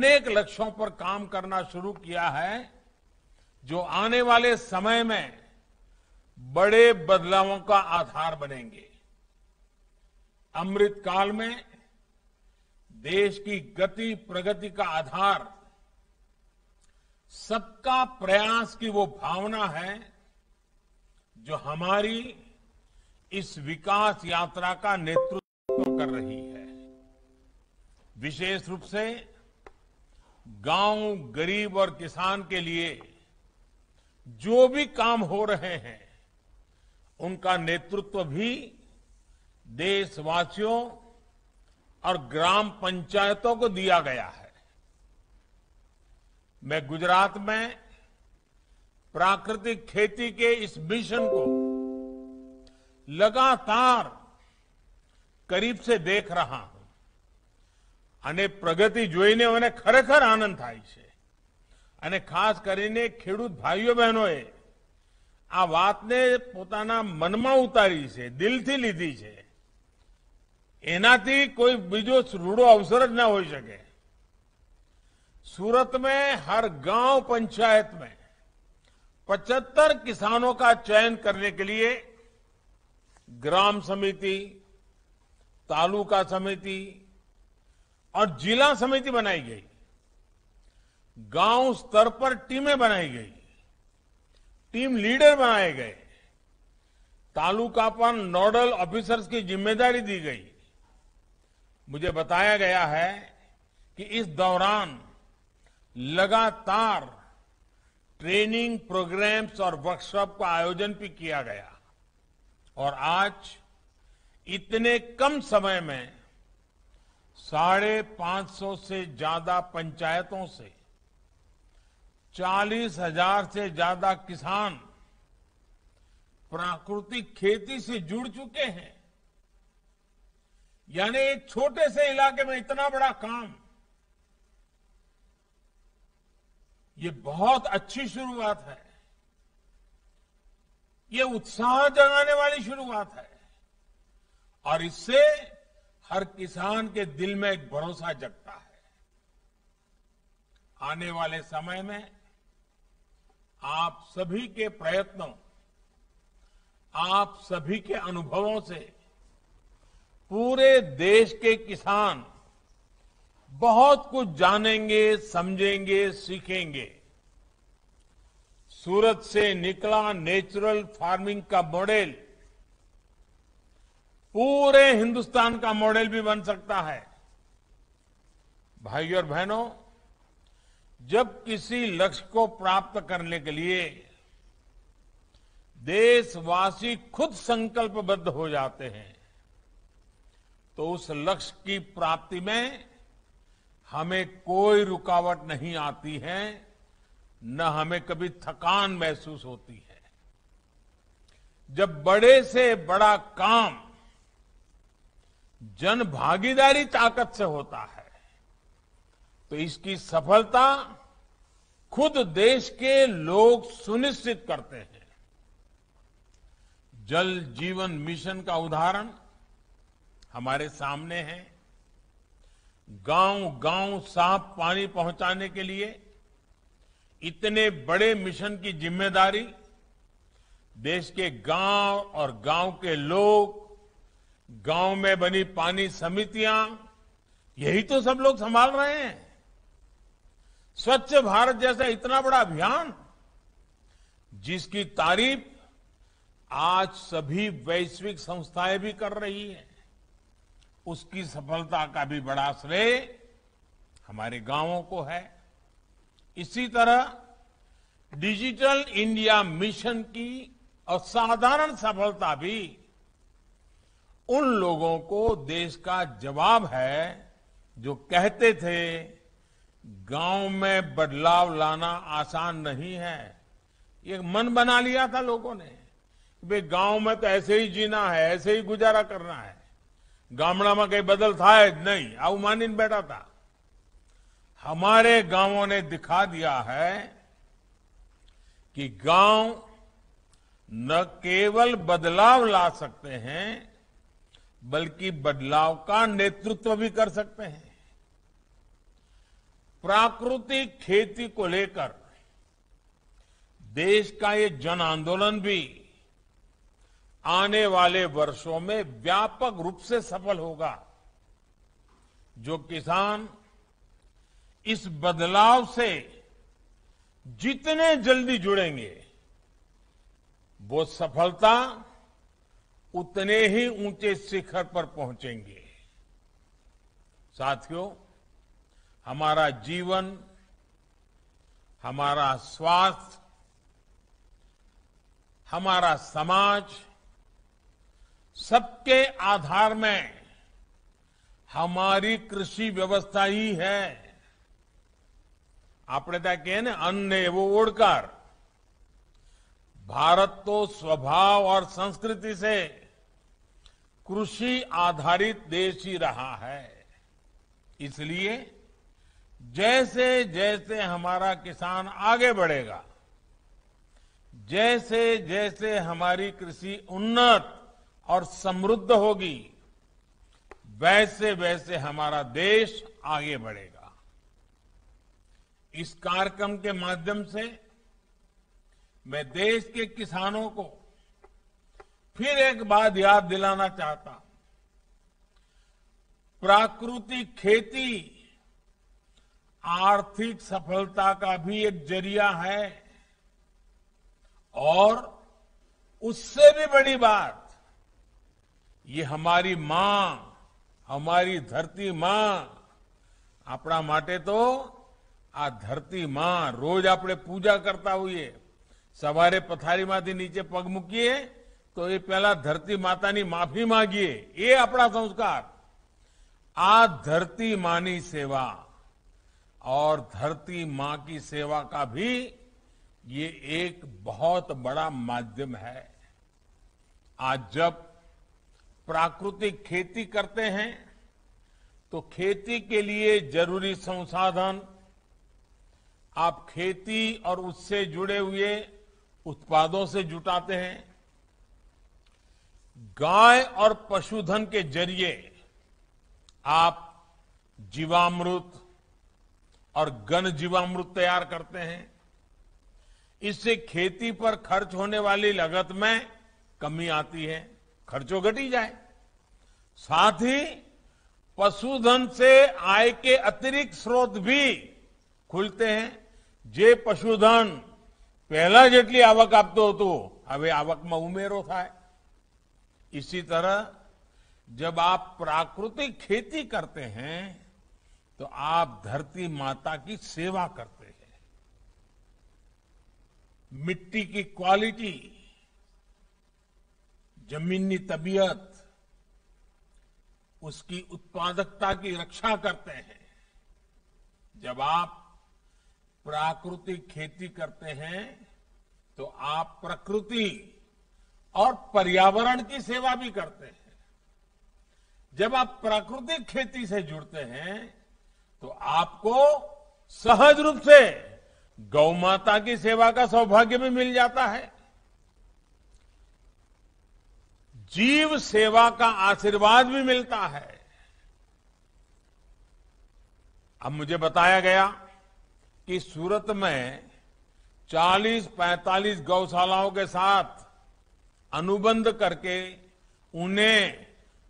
अनेक लक्ष्यों पर काम करना शुरू किया है, जो आने वाले समय में बड़े बदलावों का आधार बनेंगे। अमृत काल में देश की गति प्रगति का आधार, सबका प्रयास की वो भावना है, जो हमारी इस विकास यात्रा का नेतृत्व कर रही है। विशेष रूप से गाँव गरीब और किसान के लिए जो भी काम हो रहे हैं, उनका नेतृत्व भी देशवासियों और ग्राम पंचायतों को दिया गया है। मैं गुजरात में प्राकृतिक खेती के इस मिशन को लगातार करीब से देख रहा हूँ। અને પ્રગતિ જોઈને મને ખરેખર આનંદ થાય છે અને ખાસ કરીને ખેડૂત ભાઈઓ બહેનોએ આ વાતને પોતાના મનમાં ઉતારી છે દિલથી લીધી છે એનાથી કોઈ બીજો રૂડો અવસર જ ના હોઈ શકે सूरत में हर गांव पंचायत में 75 किसानों का चयन करने के लिए ग्राम समिति तालुका समिति और जिला समिति बनाई गई। गाँव स्तर पर टीमें बनाई गई। टीम लीडर बनाए गए। तालुका पर नोडल ऑफिसर्स की ज़िम्मेदारी दी गई। मुझे बताया गया है कि इस दौरान लगातार ट्रेनिंग प्रोग्राम्स और वर्कशॉप का आयोजन भी किया गया। और आज इतने कम समय में साढ़े पाँच सौ से ज़्यादा पंचायतों से, चालीस हज़ार से ज़्यादा किसान प्राकृतिक खेती से जुड़ चुके हैं। यानी एक छोटे से इलाके में इतना बड़ा काम, ये बहुत अच्छी शुरुआत है। ये उत्साह जगाने वाली शुरुआत है। और इससे हर किसान के दिल में एक भरोसा जगता है। आने वाले समय में आप सभी के प्रयत्नों, आप सभी के अनुभवों से पूरे देश के किसान बहुत कुछ जानेंगे, समझेंगे, सीखेंगे। सूरत से निकला नेचुरल फ़ार्मिंग का मॉडल पूरे हिंदुस्तान का मॉडल भी बन सकता है। भाइयों और बहनों, जब किसी लक्ष्य को प्राप्त करने के लिए देशवासी खुद संकल्पबद्ध हो जाते हैं तो उस लक्ष्य की प्राप्ति में हमें कोई रुकावट नहीं आती है, न हमें कभी थकान महसूस होती है। जब बड़े से बड़ा काम जन भागीदारी ताकत से होता है। तो इसकी सफलता खुद देश के लोग सुनिश्चित करते हैं। जल जीवन मिशन का उदाहरण हमारे सामने है। गाँव गाँव साफ़ पानी पहुँचाने के लिए इतने बड़े मिशन की ज़िम्मेदारी देश के गाँव और गाँव के लोग गाँव में बनी पानी समितियाँ, यही तो सब लोग संभाल रहे हैं। स्वच्छ भारत जैसा इतना बड़ा अभियान, जिसकी तारीफ़ आज सभी वैश्विक संस्थाएँ भी कर रही हैं, उसकी सफलता का भी बड़ा श्रेय हमारे गाँवों को है। इसी तरह डिजिटल इंडिया मिशन की असाधारण सफलता भी उन लोगों को देश का जवाब है जो कहते थे, गाँव में बदलाव लाना आसान नहीं है। ये मन बना लिया था लोगों ने भाई गाँव में तो ऐसे ही जीना है, ऐसे ही गुजारा करना है। गामड़ा में कहीं बदल था नहीं अवमानित बैठा था। हमारे गाँवों ने दिखा दिया है कि गाँव न केवल बदलाव ला सकते हैं बल्कि बदलाव का नेतृत्व भी कर सकते हैं। प्राकृतिक खेती को लेकर देश का ये जन आंदोलन भी आने वाले वर्षों में व्यापक रूप से सफल होगा, जो किसान इस बदलाव से जितने जल्दी जुड़ेंगे, वो सफलता उतने ही ऊंचे शिखर पर पहुंचेंगे साथियों हमारा जीवन हमारा स्वास्थ्य हमारा समाज सबके आधार में हमारी कृषि व्यवस्था ही है આપણે ત્યાં કહે ને અન્ન એવો ઓળકાર भारत तो स्वभाव और संस्कृति से कृषि आधारित देश ही रहा है। इसलिए जैसे जैसे हमारा किसान आगे बढ़ेगा, जैसे जैसे हमारी कृषि उन्नत और समृद्ध होगी, वैसे वैसे हमारा देश आगे बढ़ेगा। इस कार्यक्रम के माध्यम से मैं देश के किसानों को फिर एक बात याद दिलाना चाहता हूं प्राकृतिक खेती आर्थिक सफलता का भी एक जरिया है और उससे भी बड़ी बात ये हमारी मां हमारी धरती मां આપણા માટે તો આ ધરતી માં રોજ આપણે પૂજા કરતા હોઈએ સવારે પથારીમાંથી નીચે પગ મૂકીએ તો એ પહેલા ધરતી માતાની માફી માંગીએ એ આપણા સંસ્કાર આ धरती मानी सेवा और धरती मां की सेवा का भी ये एक बहुत बड़ा माध्यम है आज जब प्राकृतिक खेती करते हैं तो खेती के लिए जरूरी संसाधन आप खेती और उससे जुड़े हुए उत्पादों से जुटाते हैं। गाय और पशुधन के ज़रिए आप जीवामृत और गन जीवामृत तैयार करते हैं। इससे खेती पर खर्च होने वाली लागत में कमी आती है, खर्चों घटी जाए। साथ ही पशुधन से आय के अतिरिक्त स्रोत भी खुलते हैं। जे पशुधन પહેલા જેટલી આવક આપતું હતું હવે આવકમાં ઉમેરો થાય इसी तरह जब आप प्राकृतिक खेती करते हैं तो आप धरती माता की सेवा करते हैं मिट्टी की क्वालिटी जमीनी तबीयत उसकी उत्पादकता की रक्षा करते हैं जब आप प्राकृतिक खेती करते हैं तो आप प्रकृति और पर्यावरण की सेवा भी करते हैं। जब आप प्राकृतिक खेती से जुड़ते हैं तो आपको सहज रूप से गौ माता की सेवा का सौभाग्य भी मिल जाता है। जीव सेवा का आशीर्वाद भी मिलता है। अब मुझे बताया गया कि सूरत में 40-45 गौशालाओं के साथ अनुबंध करके उन्हें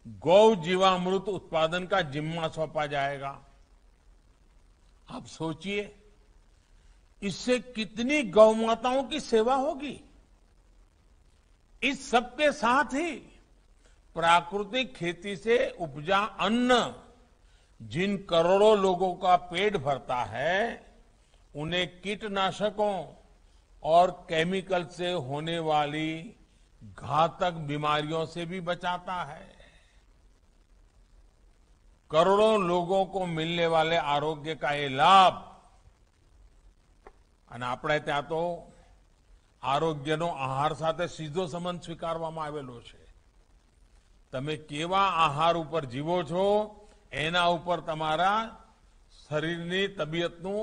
गौ जीवामृत उत्पादन का जिम्मा सौंपा जाएगा। आप सोचिए, इससे कितनी गौ माताओं की सेवा होगी? इस सबके साथ ही प्राकृतिक खेती से उपजा अन्न जिन करोड़ों लोगों का पेट भरता है उन्हें कीटनाशकों और केमिकल से होने वाली घातक बीमारियों से भी बचाता है करोड़ों लोगों को मिलने वाले आरोग्य का ये लाभ અને આપણે ત્યાં તો આરોગ્યનો આહાર સાથે સીધો સંબંધ સ્વીકારવામાં આવેલો છે તમે કેવા આહાર ઉપર જીવો છો એના ઉપર તમારા શરીરની તબિયતનું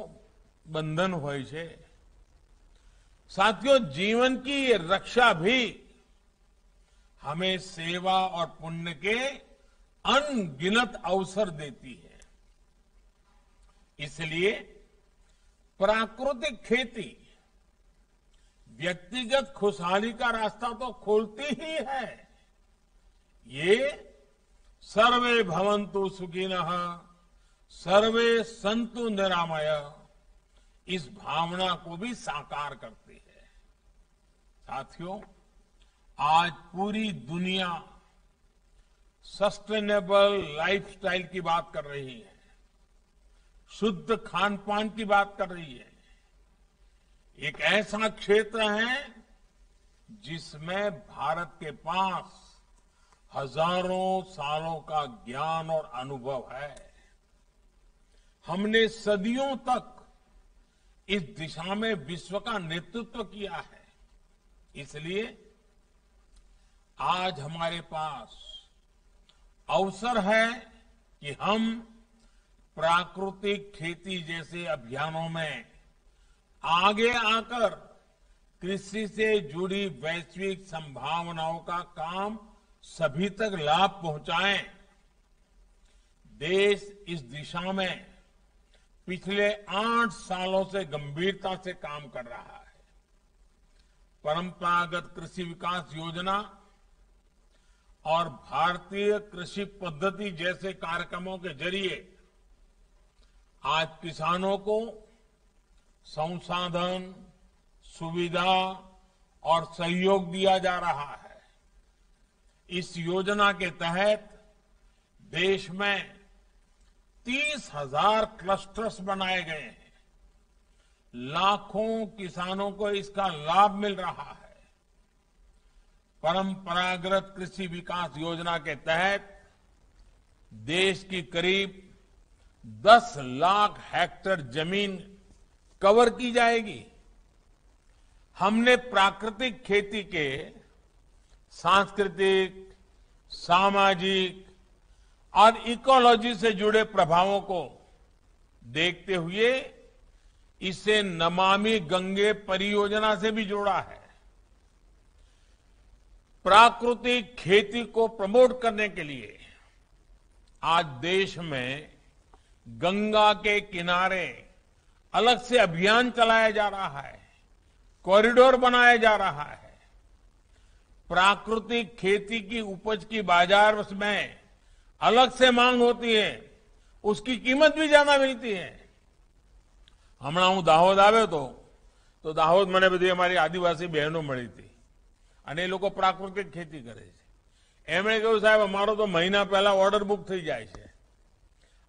बंधन હોય છે साथियों जीवन की ये रक्षा भी हमें सेवा और पुण्य के अनगिनत अवसर देती है इसलिए प्राकृतिक खेती व्यक्तिगत खुशहाली का रास्ता तो खोलती ही है ये सर्वे भवंतु सुखिनः सर्वे संतु निरामय इस भावना को भी साकार करती है। साथियों, आज पूरी दुनिया सस्टेनेबल लाइफस्टाइल की बात कर रही है। शुद्ध खान पान की बात कर रही है। एक ऐसा क्षेत्र है जिसमें भारत के पास हज़ारों सालों का ज्ञान और अनुभव है। हमने सदियों तक इस दिशा में विश्व का नेतृत्व किया है। इसलिए आज हमारे पास अवसर है कि हम प्राकृतिक खेती जैसे अभियानों में आगे आकर कृषि से जुड़ी वैश्विक संभावनाओं का काम सभी तक लाभ पहुंचाएँ। देश इस दिशा में पिछले आठ सालों से गंभीरता से काम कर रहा है। परंपरागत कृषि विकास योजना और भारतीय कृषि पद्धति जैसे कार्यक्रमों के ज़रिए आज किसानों को संसाधन, सुविधा और सहयोग दिया जा रहा है। इस योजना के तहत देश में तीस हज़ार क्लस्टर्स बनाए गए हैं। लाखों किसानों को इसका लाभ मिल रहा है। परंपरागत कृषि विकास योजना के तहत देश की करीब 10 लाख हेक्टेयर ज़मीन कवर की जाएगी। हमने प्राकृतिक खेती के सांस्कृतिक, सामाजिक और इकोलॉजी से जुड़े प्रभावों को देखते हुए इसे नमामि गंगे परियोजना से भी जोड़ा है। प्राकृतिक खेती को प्रमोट करने के लिए आज देश में गंगा के किनारे अलग से अभियान चलाया जा रहा है, कॉरिडोर बनाया जा रहा है। प्राकृतिक खेती की उपज की बाज़ार में अलग से मांग होती है उसकी कीमत भी ज्यादा मिलती है હમણાં હું દાહોદ આવ્યો હતો તો દાહોદ મને બધી અમારી આદિવાસી બહેનો મળી હતી અને એ લોકો પ્રાકૃતિક ખેતી કરે છે એમણે કહ્યું સાહેબ અમારો તો મહિના પહેલા ઓર્ડર બુક થઈ જાય છે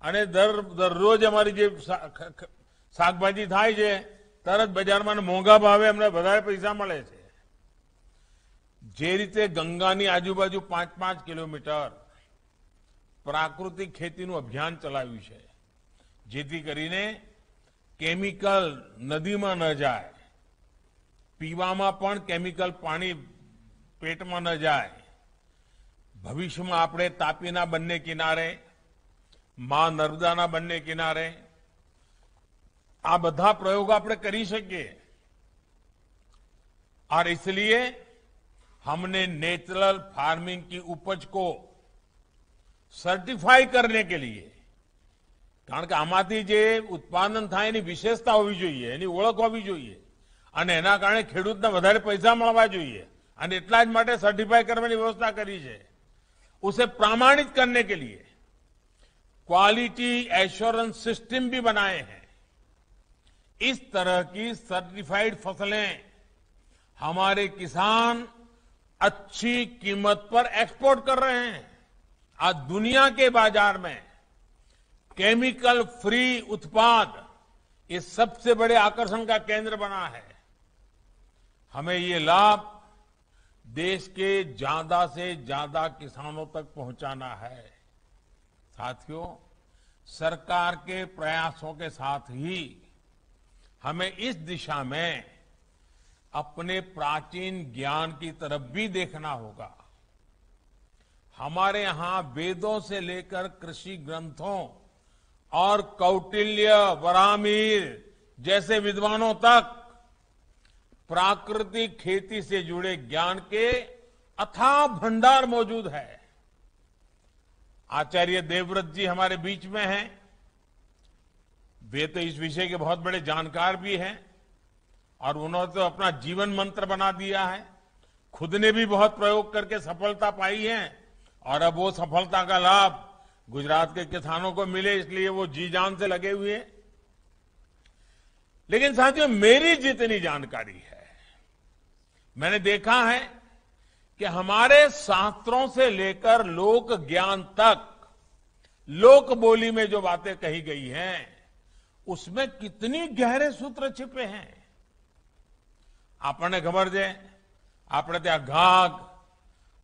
અને દર દરરોજ અમારી જે શાકભાજી થાય છે તરત બજારમાં મોંઘા ભાવે અમને વધારે પૈસા મળે છે જે રીતે ગંગાની આજુબાજુ પાંચ પાંચ કિલોમીટર પ્રાકૃતિક ખેતીનું અભિયાન ચલાવ્યું છે જેથી કરીને કેમિકલ નદીમાં ન જાય પીવામાં પણ કેમિકલ પાણી પેટમાં ન જાય ભવિષ્યમાં આપણે તાપીના બંને કિનારે મા નર્મદાના બંને કિનારે આ બધા પ્રયોગો આપણે કરી શકીએ और इसलिए हमने नेचुरल फार्मिंग की उपज को सर्टिफाई करने के लिए। कारण के आमा जो उत्पादन थे विशेषता होइए ओख होइए कारण खेडूत ने वे पैसा मल्वाइए एट्लाज सर्टिफाई करने की व्यवस्था करी है उसे प्रमाणित करने के लिए क्वालिटी एश्योरेंस सिस्टम भी बनाए हैं इस तरह की सर्टिफाइड फ़सलें हमारे किसान अच्छी कीमत पर एक्सपोर्ट कर रहे हैं आज दुनिया के बाज़ार में केमिकल फ्री उत्पाद ये सबसे बड़े आकर्षण का केंद्र बना है। हमें ये लाभ देश के ज़्यादा से ज़्यादा किसानों तक पहुंचाना है। साथियों, सरकार के प्रयासों के साथ ही हमें इस दिशा में अपने प्राचीन ज्ञान की तरफ़ भी देखना होगा। हमारे यहाँ वेदों से लेकर कृषि ग्रंथों और कौटिल्य वरामीर जैसे विद्वानों तक प्राकृतिक खेती से जुड़े ज्ञान के अथाह भंडार मौजूद है। आचार्य देवव्रत जी हमारे बीच में हैं। वे तो इस विषय के बहुत बड़े जानकार भी हैं और उन्होंने तो अपना जीवन मंत्र बना दिया है। खुद ने भी बहुत प्रयोग करके सफलता पाई है। और अब वो सफलता का लाभ गुजरात के किसानों को मिले इसलिए वो जी जान से लगे हुए हैं लेकिन साथियों मेरी जितनी जानकारी है मैंने देखा है कि हमारे शास्त्रों से लेकर लोक ज्ञान तक लोक बोली में जो बातें कही गई हैं उसमें कितनी गहरे सूत्र छिपे हैं આપણને ખબર છે આપણે ત્યાં ઘાગ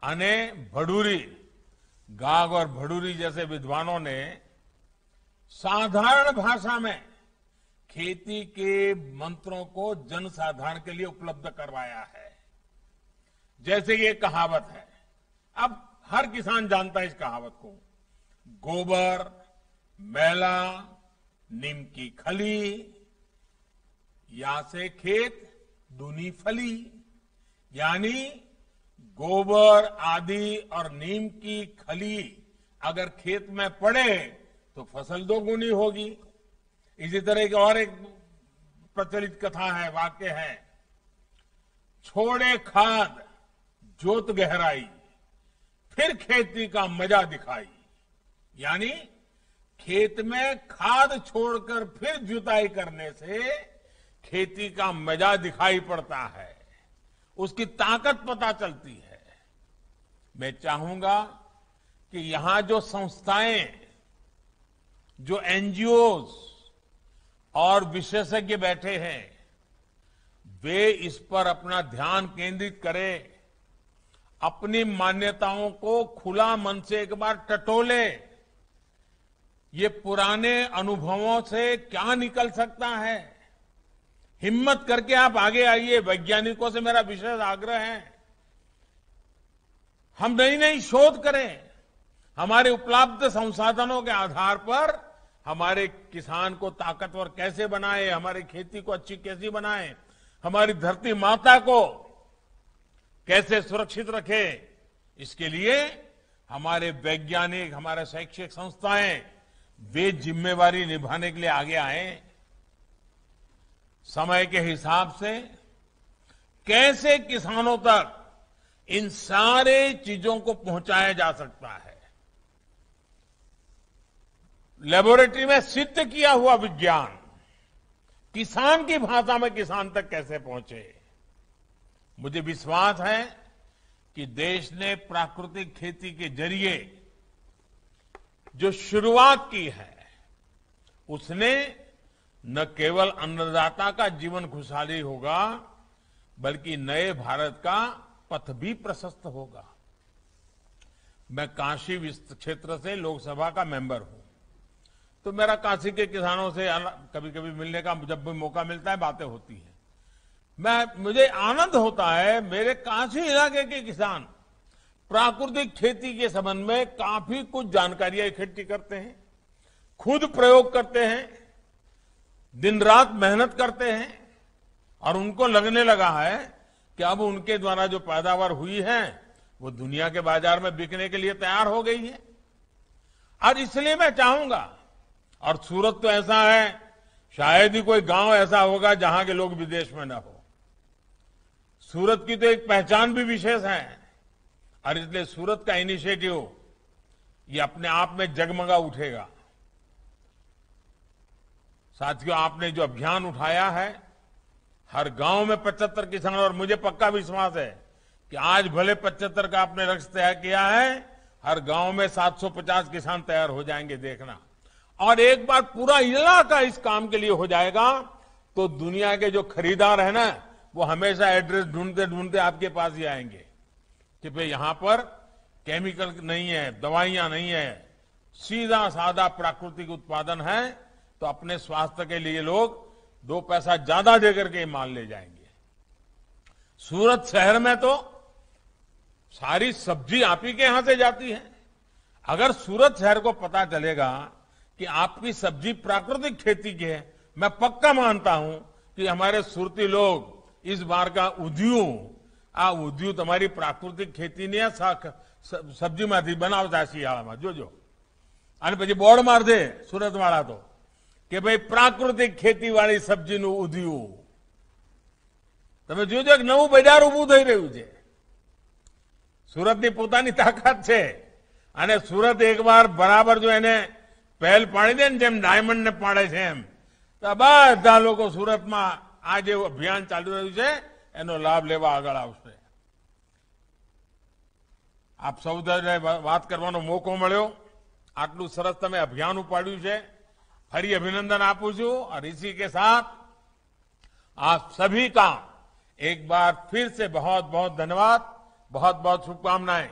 અને ભડૂરી घाघ और भड़ूरी जैसे विद्वानों ने साधारण भाषा में खेती के मंत्रों को जनसाधारण के लिए उपलब्ध करवाया है। जैसे ये कहावत है। अब हर किसान जानता है इस कहावत को। गोबर, मैला, नीम की खली, या से खेत, दूनी फली, यानी गोबर, आदि और नीम की खली अगर खेत में पड़े तो फ़सल दोगुनी होगी। इसी तरह की और एक प्रचलित कथा है, वाक्य है, छोड़े खाद, जोत गहराई, फिर खेती का मज़ा दिखाई। यानी खेत में खाद छोड़कर फिर जुताई करने से खेती का मज़ा दिखाई पड़ता है। उसकी ताकत पता चलती है। मैं चाहूँगा कि यहाँ जो संस्थाएँ, जो एनजीओज और विशेषज्ञ बैठे हैं, वे इस पर अपना ध्यान केंद्रित करें, अपनी मान्यताओं को खुला मन से एक बार टटोले। ये पुराने अनुभवों से क्या निकल सकता है? हिम्मत करके आप आगे आइए, वैज्ञानिकों से मेरा विशेष आग्रह है। हम नई नई शोध करें। हमारे उपलब्ध संसाधनों के आधार पर हमारे किसान को ताकतवर कैसे बनाए, हमारी खेती को अच्छी कैसी बनाए, हमारी धरती माता को कैसे सुरक्षित रखे, इसके लिए हमारे वैज्ञानिक, हमारे शैक्षिक संस्थाएँ वे जिम्मेवारी निभाने के लिए आगे आए। समय के हिसाब से कैसे किसानों तक इन सारे चीज़ों को पहुँचाया जा सकता है। लेबोरेटरी में सिद्ध किया हुआ विज्ञान, किसान की भाषा में किसान तक कैसे पहुँचे? मुझे विश्वास है कि देश ने प्राकृतिक खेती के ज़रिए जो शुरुआत की है, उसने न केवल अन्नदाता का जीवन खुशहाली होगा, बल्कि नए भारत का पथ भी प्रशस्त होगा। मैं काशी क्षेत्र से लोकसभा का मेंबर हूँ। तो मेरा काशी के किसानों से कभी कभी मिलने का जब भी मौका मिलता है, बातें होती हैं। मैं, मुझे आनंद होता है, मेरे काशी इलाके के किसान प्राकृतिक खेती के संबंध में काफ़ी कुछ जानकारियाँ इकट्ठी करते हैं, खुद प्रयोग करते हैं दिन रात मेहनत करते हैं, और उनको लगने लगा है कि अब उनके द्वारा जो पैदावार हुई है, वो दुनिया के बाज़ार में बिकने के लिए तैयार हो गई है? और इसलिए मैं चाहूँगा, और सूरत तो ऐसा है, शायद ही कोई गाँव ऐसा होगा जहाँ के लोग विदेश में न हो। सूरत की तो एक पहचान भी विशेष है, और इसलिए सूरत का इनिशिएटिव ये अपने आप में जगमगा उठेगा। साथियों, आपने जो अभियान उठाया है हर गाँव में 75 किसान, और मुझे पक्का विश्वास है कि आज भले 75 का आपने लक्ष्य तय किया है, हर गाँव में 750 किसान तैयार हो जाएँगे देखना। और एक बार पूरा इलाका इस काम के लिए हो जाएगा तो दुनिया के जो खरीदार है ना, वो हमेशा एड्रेस ढूंढते ढूंढते आपके पास ही आएँगे कि भाई यहाँ पर केमिकल नहीं है, दवाइयाँ नहीं है सीधा साधा प्राकृतिक उत्पादन है तो अपने स्वास्थ्य के लिए लोग दो पैसा ज्यादा देकर के माल ले जाएंगे सूरत शहर में तो सारी सब्जी आप ही के यहां से जाती है अगर सूरत शहर को पता चलेगा कि आपकी सब्जी प्राकृतिक खेती की है मैं पक्का मानता हूं कि हमारे सुरती लोग इस बार का उद्योग आ उद्योग તમારી પ્રાકૃતિક ખેતીની સબ્જીમાંથી બનાવતા શિયાળામાં જોજો અને પછી બોર્ડ માર દે સુરતવાળા તો કે ભાઈ પ્રાકૃતિક ખેતીવાળી સબ્જીનું ઉધ્યું. તમે જોજો કે નવું બજાર ઉભું થઈ રહ્યું છે. સુરતની પોતાની તાકાત છે. અને સુરત એકવાર બરાબર જો એને પહેલ પાડી દે ને જેમ ડાયમંડને પાડે છે એમ, તો બધા લોકો સુરતમાં આ જે અભિયાન ચાલુ રહ્યું છે, એનો લાભ લેવા આગળ આવશે. આપ સૌ વાત કરવાનો મોકો મળ્યો. આટલું સરસ તમે અભિયાન ઉપાડ્યું છે. हरी अभिनंदन आप और इसी के साथ आप सभी का एक बार फिर से बहुत बहुत धन्यवाद बहुत बहुत शुभकामनाएँ।